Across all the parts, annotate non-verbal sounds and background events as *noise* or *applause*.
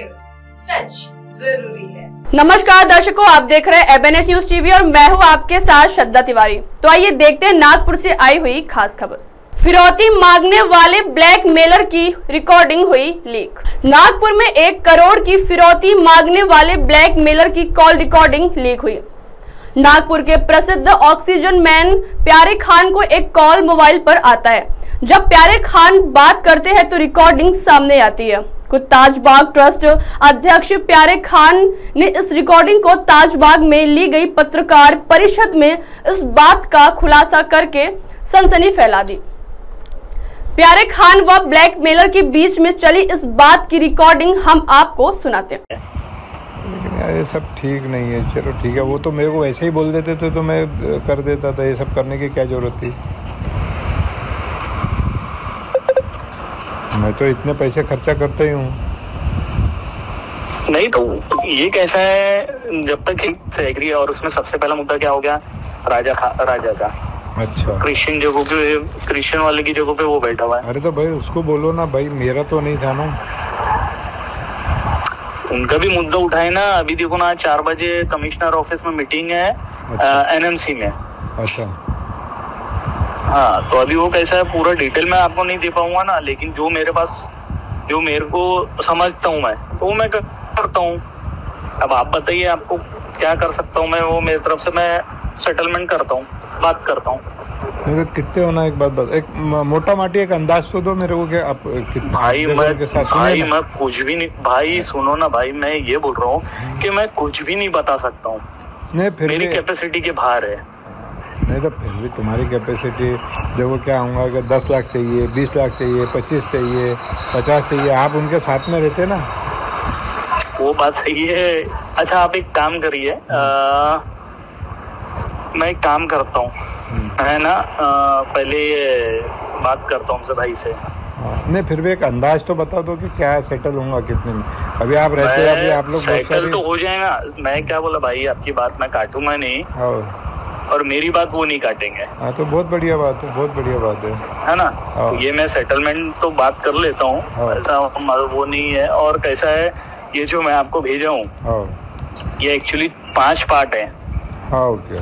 News. सच ज़रूरी है। नमस्कार दर्शकों, आप देख रहे हैं एबीएनएस न्यूज़ टीवी और मैं हूँ आपके साथ श्रद्धा तिवारी। तो आइए देखते हैं नागपुर से आई हुई खास खबर। फिरौती मांगने वाले ब्लैक मेलर की रिकॉर्डिंग हुई लीक। नागपुर में एक करोड़ की फिरौती मांगने वाले ब्लैक मेलर की कॉल रिकॉर्डिंग लीक हुई। नागपुर के प्रसिद्ध ऑक्सीजन मैन प्यारे खान को एक कॉल मोबाइल पर आता है। जब प्यारे खान बात करते हैं तो रिकॉर्डिंग सामने आती है। खुद ताजबाग ट्रस्ट अध्यक्ष प्यारे खान ने इस रिकॉर्डिंग को ताजबाग में ली गई पत्रकार परिषद में इस बात का खुलासा करके सनसनी फैला दी। प्यारे खान व ब्लैक मेलर के बीच में चली इस बात की रिकॉर्डिंग हम आपको सुनाते हैं। लेकिन यार, ये सब ठीक नहीं है। चलो ठीक है, वो तो मेरे को ऐसे ही बोल देते थे तो मैं कर देता था। ये सब करने की क्या ज़रूरत थी? मैं तो इतने पैसे खर्चा करता ही हूँ। नहीं तो ये कैसा है? जब तक एग्री और उसमें सबसे पहला मुद्दा क्या हो गया? राजा खा राजा का। अच्छा। क्रिश्चियन जगहों पे क्रिश्चियन वाले की जगह पे वो बैठा हुआ है। अरे तो भाई उसको बोलो ना भाई मेरा तो नहीं था ना। उनका भी मुद्दा उठाए ना। अभी देखो ना चार बजे कमिश्नर ऑफ़िस में मीटिंग है अच्छा। एनएमसी में। अच्छा। हाँ तो अभी वो कैसा है पूरा डिटेल में आपको नहीं दे पाऊँगा ना लेकिन जो मेरे पास जो मेरे को समझता हूँ मैं तो वो मैं करता हूँ। अब आप बताइए आपको क्या कर सकता हूँ मैं वो मेरी तरफ़ से मैं सेटलमेंट करता हूँ बात करता हूँ। तो कितने होना एक बात बता एक मोटा माटी एक अंदाज तो दो मेरे को कि आप भाई मैं के साथ भाई। मैं कुछ भी नहीं भाई सुनो ना भाई मैं ये बोल रहा हूँ कि मैं कुछ भी नहीं बता सकता हूँ। मेरी कैपेसिटी के बाहर है। नहीं तो फिर भी तुम्हारी कैपेसिटी देखो क्या होगा अगर दस लाख चाहिए बीस लाख चाहिए पच्चीस चाहिए पचास चाहिए आप उनके साथ में रहते ना। वो बात सही है। अच्छा आप एक काम करिए। मैं एक काम करता हूँ। हम्म। है ना? अ, पहले बात करता हूँ भाई से। हाँ, नहीं फिर भी एक अंदाज तो बता दो कि क्या सेटल होगा कितने में। अभी आप रहते मैं- अभी आप लोग सारी तो हो जाएगा मैं क्या बोला भाई आपकी बात मैं काटूँगा नहीं। हाँ। और मेरी बात वो नहीं काटेंगे। हाँ, तो बहुत बढ़िया बात है बहुत बढ़िया बात है। है ना? हाँ। तो ये मैं सेटलमेंट तो बात कर लेता हूँ हाँ। ऐसा वो नहीं है। और कैसा है ये जो मैं आपको भेजा हूँ हाँ। ये एक्चुअली पाँच पार्ट है। हाँ ओके।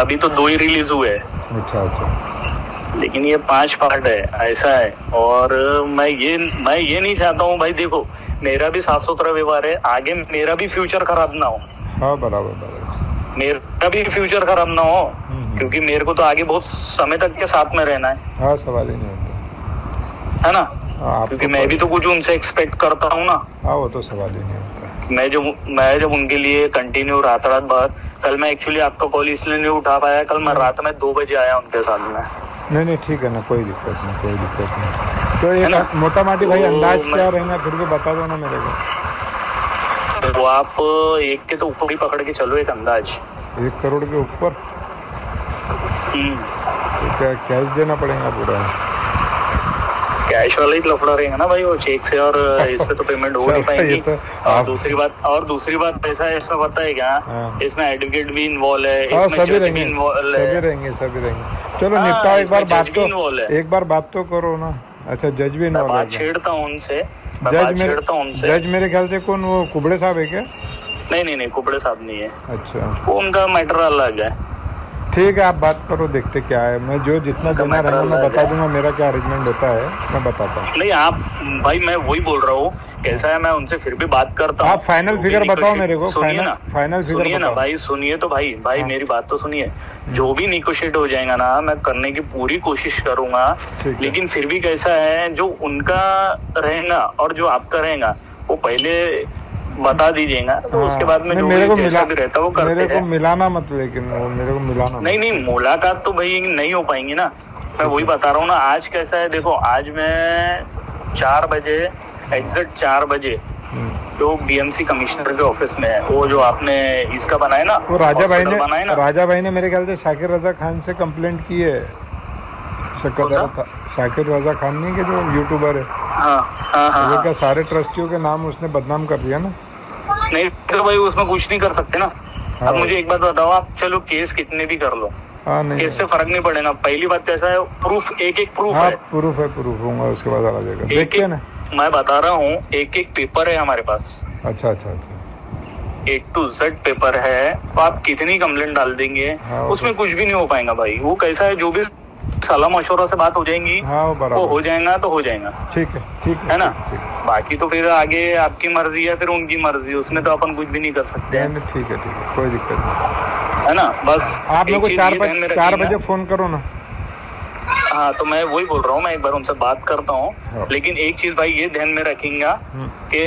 अभी तो दो ही रिलीज़ हुए हैं। अच्छा अच्छा। लेकिन ये पाँच पार्ट है ऐसा है। और मैं ये मैं ये नहीं चाहता हूँ भाई देखो मेरा भी साफ़ सुथरा व्यवहार है आगे मेरा भी फ्यूचर खराब ना हो। हाँ बराबर बराबर। मेरा भी फ्यूचर खराब ना हो हम्म। क्योंकि मेरे को तो आगे बहुत समय तक के साथ में रहना है। हाँ सवाल ही नहीं होता। है ना? हाँ आपको क्योंकि मैं भी तो कुछ उनसे एक्सपेक्ट करता हूँ ना। हाँ वो तो सवाल ही नहीं होता। मैं जब मैं जब उनके लिए कंटिन्यू रात रात भर कल मैं एक्चुअली आपका कॉल इसलिए नहीं उठा पाया कल मैं रात में दो बजे आया उनके साथ में। नहीं नहीं ठीक है ना कोई दिक्कत नहीं कोई दिक्कत नहीं। तो है? एक मोटा माटी भाई तो अंदाज क्या रहेगा? फिर भी बता दो ना मेरे को। वो आप एक के तो ऊपर ही पकड़ के चलो एक अंदाज। एक करोड़ के ऊपर? हम्म। तो क्या कैश देना पड़ेगा पूरा? कैश वाला ही लफड़ा रहेगा ना भाई वो चेक से और इस पे तो पेमेंट हो *laughs* नहीं पाएगी। तो और दूसरी बात और दूसरी बात पैसा ऐसा पता है क्या? हाँ। इसमें एडवोकेट भी इन्वॉल्व है हाँ इसमें सभी रहेंगे सभी रहेंगे सभी रहेंगे। चलो हाँ, निपटाओ एक बार बात तो। एक बार बात तो करो ना। अच्छा जज भी इन्वॉल्व बात छेड़ता हूँ उनसे। जज मेरे छेड़ता हूँ उनसे। जज मेरे ख्याल से कौन वो कुबड़े साहब है क्या? नहीं नहीं नहीं कुबड़े साहब नहीं है। अच्छा। वो उनका मैटर अलग है। ठीक है आप बात करो देखते क्या है। मैं जो जितना देना matter रहेगा मैं बता दूँगा मेरा क्या अरेंजमेंट होता है मैं बताता हूँ। नहीं आप भाई मैं वही बोल रहा हूँ कैसा है मैं उनसे फिर भी बात करता हूँ। आप भी figure बताओ मेरे को, सुनिए ना final figure सुनिए ना भाई सुनिए तो भाई भाई हाँ। मेरी बात तो सुनिए। जो भी निकोशिएट हो जाएगा ना मैं करने की पूरी कोशिश करूँगा लेकिन फिर भी कैसा है जो उनका रहेगा और जो आपका रहेगा वो पहले बता दीजिएगा। तो हाँ, उसके बाद में जो मेरे को मिला भी रहता वो मेरे को मिलाना मत लेकिन वो मेरे को मिलाना नहीं नहीं मुलाकात तो भाई नहीं हो पाएँगी ना। मैं वही बता रहा हूँ ना आज कैसा है देखो आज मैं चार बजे एग्जैक्ट चार बजे हम्म। जो बीएमसी कमिश्नर के ऑफ़िस में है वो जो आपने इसका बनाया ना वो राजा भाई ने बनाया ना। राजा भाई ने मेरे ख्याल से शाकिर रजा खान से कंप्लेंट की है। कौन शाकिर रजा खान नहीं के जो यूट्यूबर है? हाँ हाँ हाँ वो हाँ। क्या सारे ट्रस्टियों के नाम उसने बदनाम कर दिया ना? नहीं तो भाई उसमें कुछ नहीं कर सकते ना। हाँ। अब मुझे एक बात बताओ आप चलो केस कितने भी कर लो। हाँ नहीं। केस से फ़र्क नहीं पड़ेगा पहली बात कैसा है प्रूफ एक एक प्रूफ हाँ है। प्रूफ है प्रूफ होगा उसके बाद आ जाएगा। एक देखते ना। मैं बता रहा हूँ एक एक पेपर है हमारे पास। अच्छा अच्छा अच्छा। ए टू जेड पेपर है। तो आप कितनी कंप्लेंट डाल देंगे? हाँ, उसमें कुछ भी नहीं हो पाएगा भाई। वो कैसा है जो भी सलाह मशवरा से बात हो जाएँगी। हाँ वो वो हो जाएगा तो हो जाएगा। ठीक है ठीक है है ना? ठीक- ठीक। बाकी तो फिर आगे आपकी मर्ज़ी है फिर उनकी मर्ज़ी उसमें तो अपन कुछ भी नहीं कर सकते। हैं ठीक है ठीक है कोई दिक्कत नहीं। है ना? बस आप लोगों को चार ये बजे चार बजे फ़ोन करो ना। हाँ तो मैं वही बोल रहा हूँ मैं एक बार उनसे बात करता हाँ। हूँ। लेकिन एक चीज़ भाई ये ध्यान में रखेंगे हम्म। कि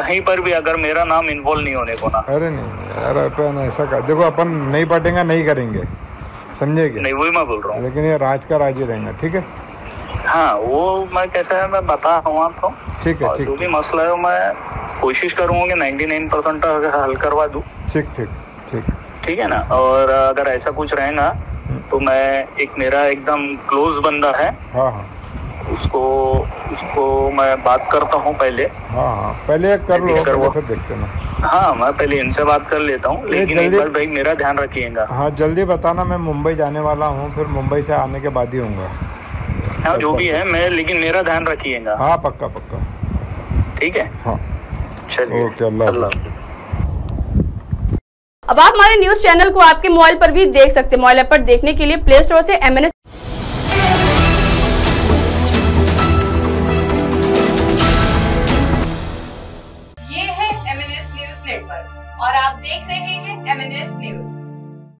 कहीं पर भी अगर मेरा नाम इन्वॉल्व नहीं होने को ना। अरे नहीं नहीं, यार अपन ऐसा कर देखो अपन नहीं पटेंगे नहीं करेंगे। समझे क्या? नहीं वही मैं बोल रहा हूँ। लेकिन ये राज का राज ही रहेगा ठीक है? हाँ वो मैं कैसा है मैं बता रहा हूँ आपको। ठीक है ठीक जो भी मसला है मैं कोशिश करूँगा कि 99 परसेंट हल करवा दूँ। ठीक ठीक ठीक। ठीक है ना? और अगर ऐसा कुछ रहेगा तो मैं एक मेरा एकदम क्लोज बंदा है। हाँ हाँ। उसको उसको मैं बात करता हूँ पहले। हाँ हाँ पहले कर लो है, पहले वो- फिर देखते ना। हाँ मैं पहले इनसे बात कर लेता हूँ लेकिन एक जल्दी- बार भाई मेरा ध्यान रखिएगा। हाँ जल्दी बताना मैं मुंबई जाने वाला हूँ फिर मुंबई से आने के बाद ही हूँगा हाँ जो भी है मैं लेकिन मेरा ध्यान रखिएगा। हाँ पक्का पक्का। ठीक है? हाँ। चलिए। ओके, अल्लाह। अब आप हमारे न्यूज़ चैनल को आपके मोबाइल पर भी देख सकते हैं। मोबाइल ऐप पर देखने के लिए प्ले स्टोर से एम देख रहे हैं एमएनएस न्यूज़